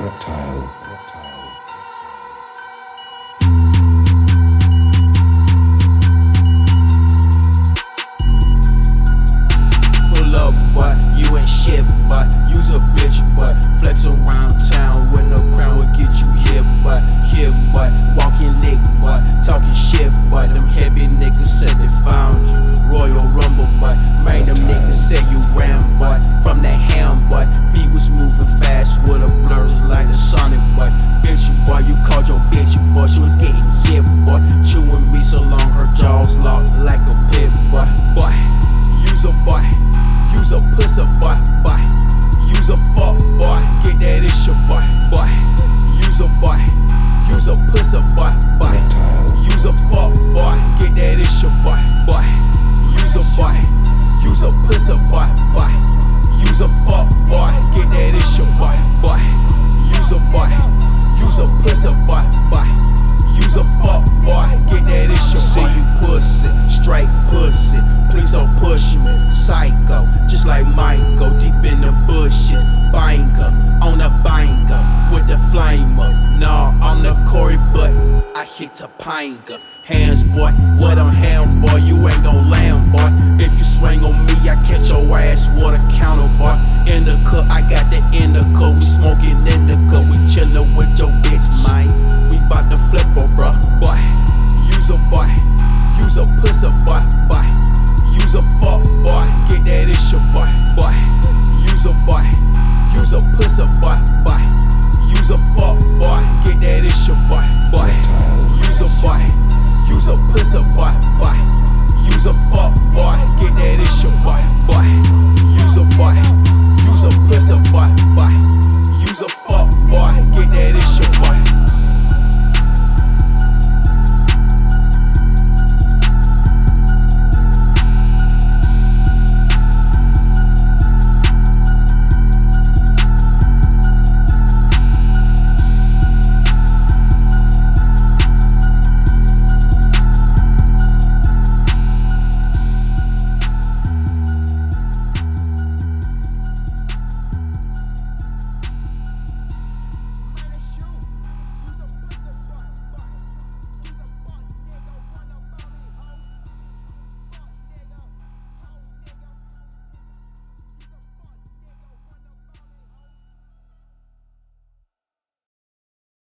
reptile. reptile. boy, boy. Use a fuck boy, get that issue boy, boy. Use a boy, use a pussy boy, boy. Use a fuck boy, get that issue boy. See you pussy, strike pussy. Please don't push me, psycho. Just like Michael, deep in the bushes, banger on a banger with the flamer. Nah, I'm the Corey, but I hit a banger. Hands boy, what on hands boy? smoking in the cut, we chillin' with your bitch, man. We bout to flip her, bruh, boy. Use a boy, use a pussy boy, boy. Use a fuck boy, get that issue boy, boy. Use a boy, use a pussy boy.